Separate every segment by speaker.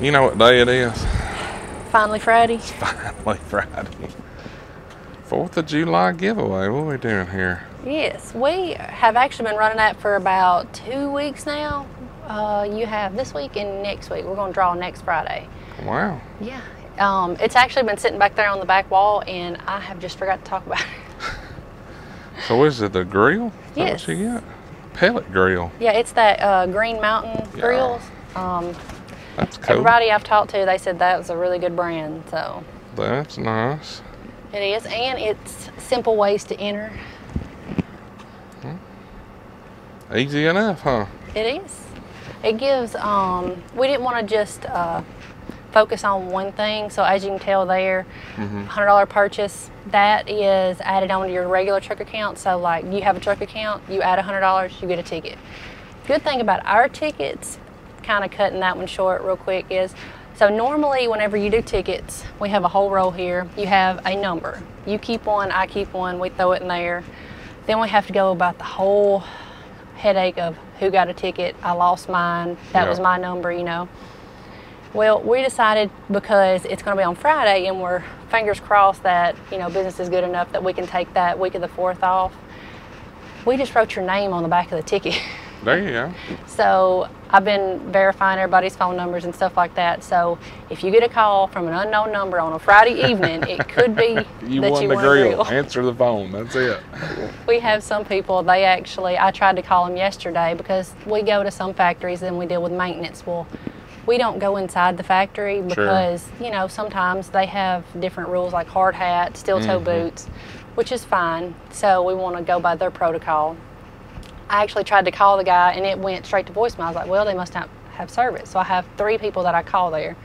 Speaker 1: You know what day it is?
Speaker 2: Finally Friday.
Speaker 1: Finally Friday. Fourth of July giveaway. What are we doing here?
Speaker 2: Yes, we have actually been running that for about two weeks now. Uh, you have this week and next week. We're going to draw next Friday.
Speaker 1: Wow.
Speaker 2: Yeah. Um, it's actually been sitting back there on the back wall, and I have just forgot to talk about it.
Speaker 1: So is it the grill? Is that
Speaker 2: Yes.
Speaker 1: what you got? Pellet grill.
Speaker 2: Yeah, it's that uh, Green Mountain
Speaker 1: Yeah.
Speaker 2: grills. Um,
Speaker 1: That's cool.
Speaker 2: Everybody I've talked to, they said that was a really good brand. So
Speaker 1: That's nice.
Speaker 2: it is, and it's simple ways to enter.
Speaker 1: Easy enough, huh?
Speaker 2: It is. It gives. Um, we didn't want to just uh, focus on one thing. So as you can tell there, hundred dollar purchase that is added onto your regular truck account. So like you have a truck account, you add hundred dollars, you get a ticket. Good thing about our tickets, kind of cutting that one short real quick is. So normally, whenever you do tickets, we have a whole row here. You have a number. You keep one, I keep one. We throw it in there. Then we have to go about the whole headache of who got a ticket. I lost mine. That was my number, you know. Well, we decided because it's going to be on Friday and we're fingers crossed that, you know, business is good enough that we can take that week of the 4th off. We just wrote your name on the back of the ticket.
Speaker 1: There you go.
Speaker 2: So I've been verifying everybody's phone numbers and stuff like that. So if you get a call from an unknown number on a Friday evening, it could be
Speaker 1: You
Speaker 2: that
Speaker 1: won
Speaker 2: you
Speaker 1: the
Speaker 2: won
Speaker 1: grill.
Speaker 2: grill.
Speaker 1: Answer the phone. That's it.
Speaker 2: We have some people, they actually, I tried to call them yesterday because we go to some factories and we deal with maintenance. Well, we don't go inside the factory because, you know, sometimes they have different rules like hard hats, steel toe mm-hmm. boots, which is fine. So we want to go by their protocol. I actually tried to call the guy and it went straight to voicemail. I was like, well, they must not have service. So I have three people that I call there.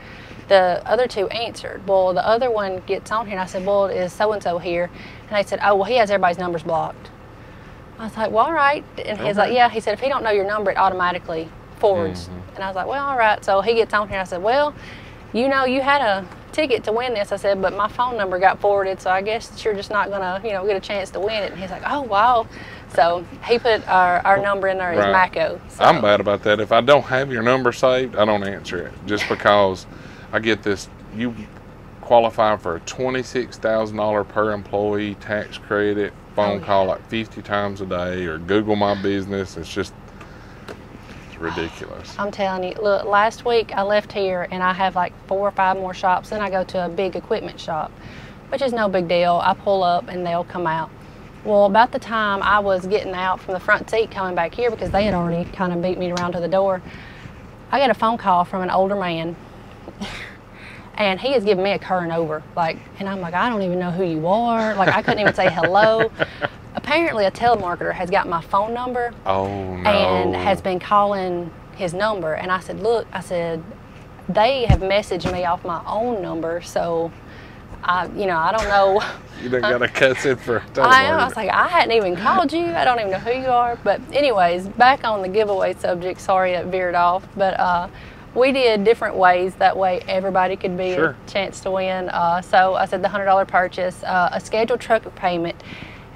Speaker 2: The other two answered. Well, the other one gets on here and I said, well, is so and so here? And they said, oh, well, he has everybody's numbers blocked. I was like, well, all right. And he's like, yeah. He said, if he don't know your number, it automatically forwards. Mm-hmm. And I was like, well, all right. So he gets on here. And I said, well, you know, you had a ticket to win this. I said, but my phone number got forwarded, so I guess you're just not gonna, you know, get a chance to win it. And he's like, oh wow. So he put our, our number in there as
Speaker 1: Right.
Speaker 2: Matco. So.
Speaker 1: I'm bad about that. If I don't have your number saved, I don't answer it just because I get this. You qualify for a twenty-six thousand dollar per employee tax credit oh, phone
Speaker 2: Oh, yeah.
Speaker 1: call like fifty times a day, or Google my business. It's just ridiculous.
Speaker 2: I'm telling you, look, last week I left here and I have like four or five more shops. Then I go to a big equipment shop, which is no big deal. I pull up and they'll come out. Well, about the time I was getting out from the front seat coming back here because they had already kind of beat me around to the door, I got a phone call from an older man. And he is giving me a current over, like, and I'm like, I don't even know who you are. Like, I couldn't even say hello. Apparently, a telemarketer has got my phone number
Speaker 1: Oh no!
Speaker 2: and has been calling his number. And I said, Look, I said, they have messaged me off my own number. So, I, you know, I don't know.
Speaker 1: you done got to cuss it for a
Speaker 2: I. I was like, I hadn't even called you. I don't even know who you are. But, anyways, back on the giveaway subject. Sorry it veered off. But uh, we did different ways. That way, everybody could be
Speaker 1: Sure.
Speaker 2: a chance to win. Uh, so, I said the $100 purchase, uh, a scheduled truck payment.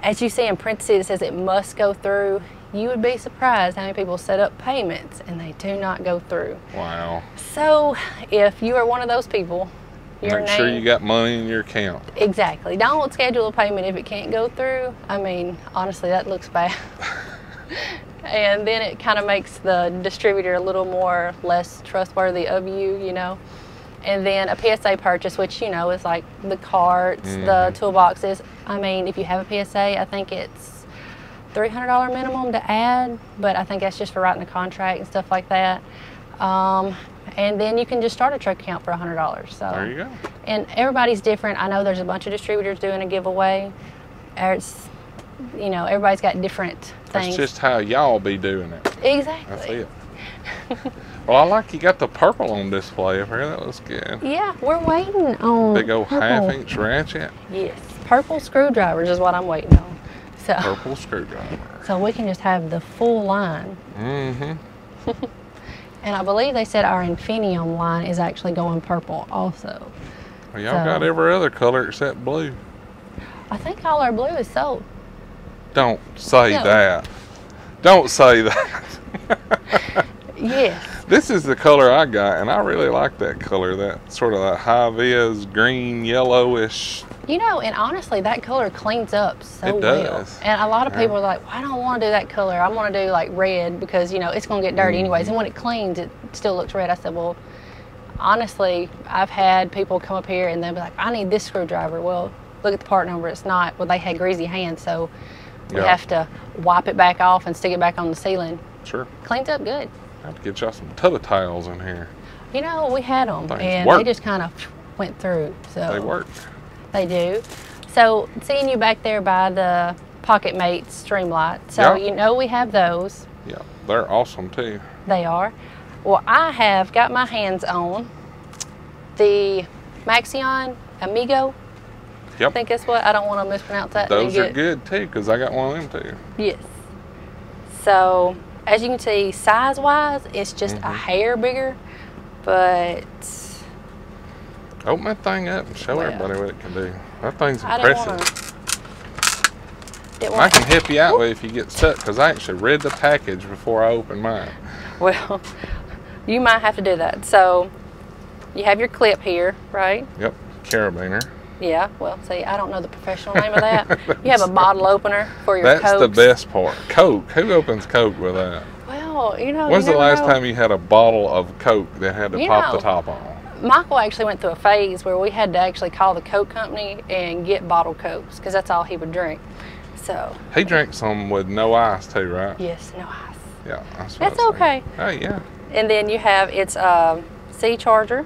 Speaker 2: As you see in parentheses, it says it must go through. You would be surprised how many people set up payments and they do not go through.
Speaker 1: Wow!
Speaker 2: So, if you are one of those people, your
Speaker 1: Make
Speaker 2: name
Speaker 1: sure you got money in your account.
Speaker 2: Exactly. Don't schedule a payment if it can't go through. I mean, honestly, that looks bad. and then it kind of makes the distributor a little more less trustworthy of you, you know. And then a PSA purchase, which you know is like the carts, the mm-hmm. toolboxes. I mean, if you have a PSA, I think it's three hundred dollar minimum to add, but I think that's just for writing a contract and stuff like that. Um, and then you can just start a truck account for hundred dollars. So
Speaker 1: There you go.
Speaker 2: and everybody's different. I know there's a bunch of distributors doing a giveaway. It's, you know, everybody's got different
Speaker 1: That's
Speaker 2: things.
Speaker 1: just how y'all be doing it.
Speaker 2: exactly.
Speaker 1: That's it. well, I like you got the purple on display up here. That looks good.
Speaker 2: Yeah, we're waiting on
Speaker 1: Big old
Speaker 2: purple.
Speaker 1: half inch ratchet,
Speaker 2: Yes, purple screwdrivers is what I'm waiting on. So,
Speaker 1: purple screwdriver.
Speaker 2: so we can just have the full line.
Speaker 1: Mm-hmm.
Speaker 2: And I believe they said our Infinium line is actually going purple also.
Speaker 1: Well, y'all
Speaker 2: So-
Speaker 1: got every other color except blue.
Speaker 2: I think all our blue is sold.
Speaker 1: Don't say
Speaker 2: No.
Speaker 1: that. Don't say that.
Speaker 2: Yes.
Speaker 1: This is the color I got, and I really like that color. That sort of that high vis green, yellowish.
Speaker 2: You know, and honestly, that color cleans up so
Speaker 1: It
Speaker 2: well.
Speaker 1: does.
Speaker 2: And a lot of
Speaker 1: Yeah.
Speaker 2: people are like, well, I don't want to do that color. I want to do like red because, you know, it's going to get dirty anyways.
Speaker 1: Mm-hmm.
Speaker 2: And when it cleans, it still looks red. I said, well, honestly, I've had people come up here and they'll be like, I need this screwdriver. Well, look at the part number. It's not. Well, they had greasy hands, so we
Speaker 1: Yeah.
Speaker 2: have to wipe it back off and stick it back on the ceiling.
Speaker 1: Sure.
Speaker 2: Cleans up good.
Speaker 1: I have to get y'all some Tutta tiles in here.
Speaker 2: You know, we had them
Speaker 1: Things
Speaker 2: and
Speaker 1: work.
Speaker 2: they just kind of went through. So
Speaker 1: They work.
Speaker 2: They do. So seeing you back there by the Pocket Mates Streamlight, so
Speaker 1: Yeah.
Speaker 2: you know we have those.
Speaker 1: Yeah, they're awesome too.
Speaker 2: They are. Well, I have got my hands on the Maxxeon Amigo. I think that's what. I don't want to mispronounce that.
Speaker 1: Those are good too, because I got one of them too.
Speaker 2: Yes. So as you can see, size-wise, it's just a
Speaker 1: Mhm.
Speaker 2: hair bigger, but
Speaker 1: Open that thing up and show
Speaker 2: Well.
Speaker 1: everybody what it can do. That thing's
Speaker 2: I
Speaker 1: impressive.
Speaker 2: to.
Speaker 1: I can help you out with if you get stuck, because I actually read the package before I opened mine.
Speaker 2: Well, you might have to do that. So you have your clip here, right?
Speaker 1: Yep, carabiner.
Speaker 2: Yeah. Well, see, I don't know the professional name of that. You have a bottle opener for your
Speaker 1: That's the best part. Coke. Who opens Coke with that?
Speaker 2: Well, you know.
Speaker 1: When's
Speaker 2: you
Speaker 1: the last
Speaker 2: know.
Speaker 1: time you had a bottle of Coke that had to
Speaker 2: You
Speaker 1: pop the top on?
Speaker 2: Michael actually went through a phase where we had to actually call the Coke company and get bottled Cokes because that's all he would drink. So
Speaker 1: He drank some with no ice too, right?
Speaker 2: yes, no ice.
Speaker 1: Yeah, that's,
Speaker 2: That's okay.
Speaker 1: Oh yeah.
Speaker 2: And then you have its um, C charger,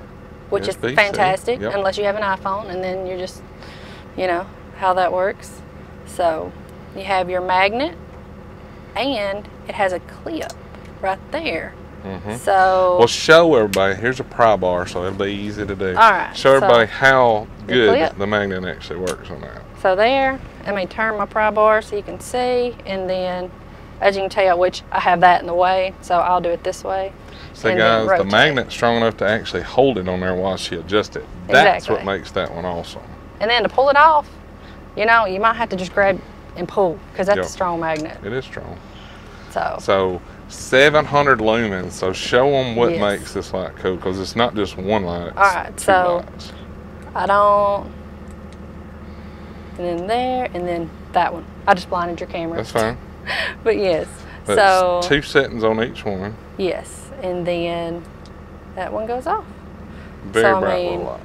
Speaker 2: which is fantastic,
Speaker 1: yep.
Speaker 2: unless you have an iPhone, and then you're just, you know, how that works. So you have your magnet, and it has a clip right there.
Speaker 1: Hmm
Speaker 2: So
Speaker 1: Well, show everybody. Here's a pry bar, so it'll be easy to do.
Speaker 2: All right,
Speaker 1: Show
Speaker 2: so
Speaker 1: everybody how good
Speaker 2: clip.
Speaker 1: the magnet actually works on that.
Speaker 2: so there, let me turn my pry bar so you can see, and then as you can tell, which I have that in the way, so I'll do it this way. So
Speaker 1: guys, the magnet's strong enough to actually hold it on there while she adjusts it. That's what makes that one awesome.
Speaker 2: And then to pull it off, you know, you might have to just grab and pull because that's
Speaker 1: Yep.
Speaker 2: a strong magnet.
Speaker 1: It is strong.
Speaker 2: So
Speaker 1: So 700 lumens. So show them what
Speaker 2: Yes.
Speaker 1: makes this light cool, because it's not just one light.
Speaker 2: All right, so-
Speaker 1: lights.
Speaker 2: I don't. And then there, and then that one. I just blinded your camera.
Speaker 1: That's fine.
Speaker 2: But yes.
Speaker 1: That's
Speaker 2: so
Speaker 1: two settings on each one.
Speaker 2: yes, and then that one goes off.
Speaker 1: Very
Speaker 2: So, I
Speaker 1: bright
Speaker 2: mean-
Speaker 1: little light.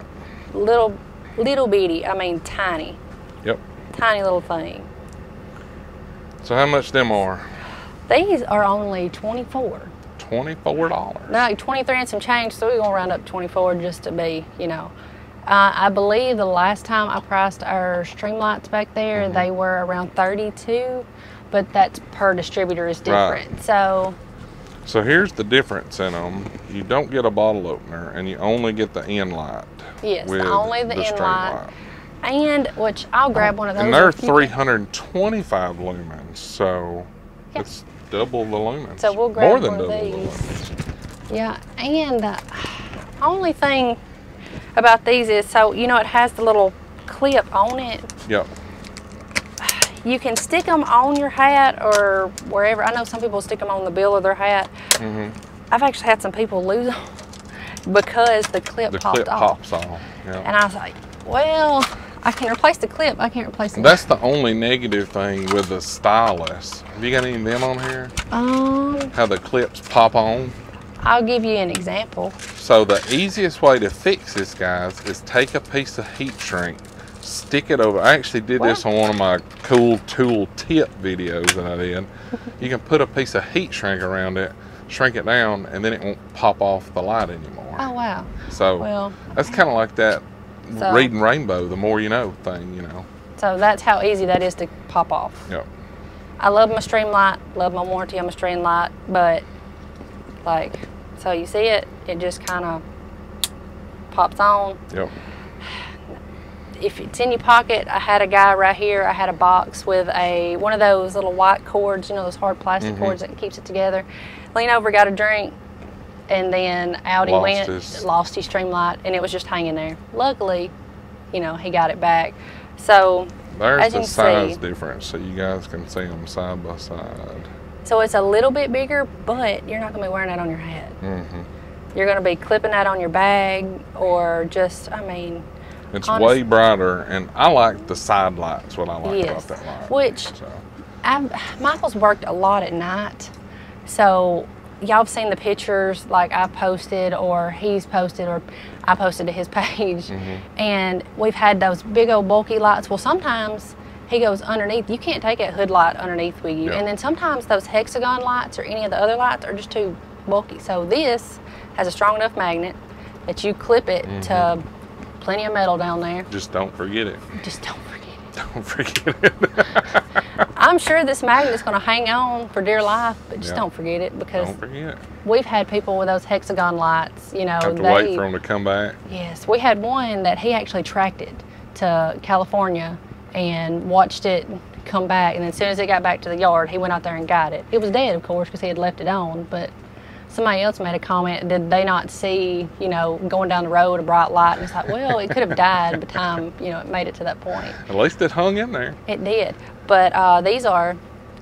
Speaker 2: Little, little bitty. I mean, tiny,
Speaker 1: Yep.
Speaker 2: tiny little thing.
Speaker 1: So how much them are?
Speaker 2: These are only 24.
Speaker 1: Twenty-four dollars.
Speaker 2: No, 23 and some change, so we're gonna round up 24 just to be, you know. Uh, I believe the last time I priced our streamlights back there,
Speaker 1: Mm-hmm.
Speaker 2: they were around 32, but that's per distributor is
Speaker 1: Right.
Speaker 2: different. So
Speaker 1: So here's the difference in them. You don't get a bottle opener, and you only get the end light.
Speaker 2: Yes, only the
Speaker 1: string
Speaker 2: end light. and which I'll grab one of those.
Speaker 1: And they're 325 lumens, so
Speaker 2: Yeah.
Speaker 1: it's double the lumens.
Speaker 2: So we'll grab
Speaker 1: More than double the
Speaker 2: these. Yeah, and the only thing about these is so you know it has the little clip on it.
Speaker 1: Yep.
Speaker 2: You can stick them on your hat or wherever. I know some people stick them on the bill of their hat.
Speaker 1: Mm -hmm.
Speaker 2: I've actually had some people lose them because the clip
Speaker 1: The
Speaker 2: popped
Speaker 1: clip
Speaker 2: off.
Speaker 1: pops off. Yep.
Speaker 2: And I was like, well, I can replace the clip. I can't replace the
Speaker 1: That's the only negative thing with the stylus. Have you got any of them on here?
Speaker 2: Um,
Speaker 1: How the clips pop on?
Speaker 2: I'll give you an example.
Speaker 1: So the easiest way to fix this, guys, is take a piece of heat shrink, stick it over. I actually did this on one of my cool tool tip videos that I did. You can put a piece of heat shrink around it, shrink it down, and then it won't pop off the light anymore.
Speaker 2: Oh wow.
Speaker 1: So
Speaker 2: Well,
Speaker 1: that's kind of like that
Speaker 2: So-
Speaker 1: reading rainbow, the more you know thing, you know.
Speaker 2: so that's how easy that is to pop off.
Speaker 1: Yep.
Speaker 2: I love my Streamlight, love my warranty on my Streamlight, but like, so you see it, it just kind of pops on.
Speaker 1: Yep.
Speaker 2: If it's in your pocket, I had a guy right here. I had a box with a one of those little white cords, you know, those hard plastic
Speaker 1: Mhm.
Speaker 2: cords that keeps it together. Lean over, got a drink, and then out he
Speaker 1: Lost
Speaker 2: went,
Speaker 1: his-
Speaker 2: lost his Streamlight, and it was just hanging there. Luckily, you know, he got it back. So
Speaker 1: There's
Speaker 2: As you
Speaker 1: the size
Speaker 2: see-
Speaker 1: difference, so you guys can see them side by side.
Speaker 2: So it's a little bit bigger, but you're not going to be wearing that on your head.
Speaker 1: Mm-hmm.
Speaker 2: You're going to be clipping that on your bag or just, I mean,
Speaker 1: It's
Speaker 2: Honest-
Speaker 1: way brighter, and I like the side lights. What I like
Speaker 2: Yes.
Speaker 1: about that light.
Speaker 2: Which-
Speaker 1: So,
Speaker 2: I've, Michael's worked a lot at night, so y'all have seen the pictures like I posted or he's posted or I posted to his page, mm-hmm. and we've had those big old bulky lights. Well, sometimes he goes underneath. You can't take that hood light underneath with you,
Speaker 1: Yeah.
Speaker 2: and then sometimes those hexagon lights or any of the other lights are just too bulky. So this has a strong enough magnet that you clip it to mm-hmm. plenty of metal down there.
Speaker 1: just don't forget it.
Speaker 2: Just don't forget it.
Speaker 1: Don't forget it.
Speaker 2: I'm sure this magnet's going to hang on for dear life, but just
Speaker 1: Yeah.
Speaker 2: don't forget it because
Speaker 1: don't forget.
Speaker 2: we've had people with those hexagon lights. You know,
Speaker 1: Have to
Speaker 2: they
Speaker 1: wait for them to come back.
Speaker 2: yes, we had one that he actually tracked it to California and watched it come back, and as soon as it got back to the yard, he went out there and got it. It was dead, of course, because he had left it on, but. Somebody else made a comment. Did they not see, you know, going down the road a bright light? And it's like, well, it could have died by the time, you know, it made it to that point.
Speaker 1: At least it hung in there.
Speaker 2: It did. But uh, these are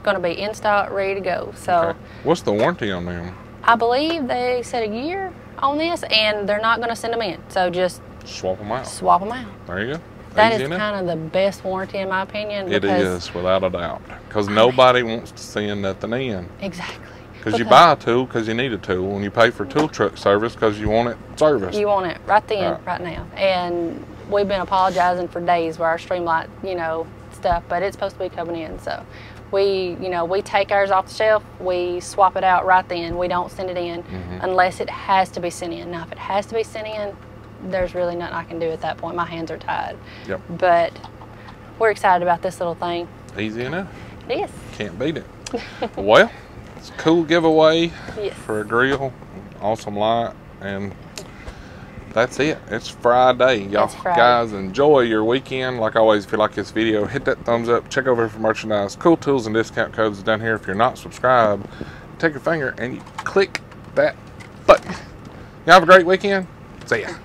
Speaker 2: going to be in stock, ready to go. So
Speaker 1: Okay. What's the warranty on them?
Speaker 2: I believe they said a year on this, and they're not going to send them in. So just
Speaker 1: Swap them out.
Speaker 2: swap them out.
Speaker 1: There you go.
Speaker 2: That
Speaker 1: Easy
Speaker 2: is
Speaker 1: enough.
Speaker 2: kind of the best warranty, in my opinion.
Speaker 1: it is without a doubt. Because nobody wants to send nothing in.
Speaker 2: Exactly.
Speaker 1: Because you buy a tool because you need a tool, and you pay for tool truck service because you want it serviced.
Speaker 2: You want it right then,
Speaker 1: Right.
Speaker 2: right now. And we've been apologizing for days where our Streamlight, you know, stuff, but it's supposed to be coming in. So we, you know, we take ours off the shelf, we swap it out right then. We don't send it in
Speaker 1: Mm-hmm.
Speaker 2: unless it has to be sent in. Now, if it has to be sent in, there's really nothing I can do at that point. My hands are tied.
Speaker 1: Yep.
Speaker 2: But we're excited about this little thing.
Speaker 1: Easy enough.
Speaker 2: It is.
Speaker 1: Can't beat it. well, it's a cool giveaway
Speaker 2: Yes.
Speaker 1: for a grill. Awesome light. And that's it. It's Friday. Y'all guys enjoy your weekend. Like always, if you like this video, hit that thumbs up. Check over for merchandise. Cool tools and discount codes down here. If you're not subscribed, take your finger and you click that button. Y'all have a great weekend. See ya.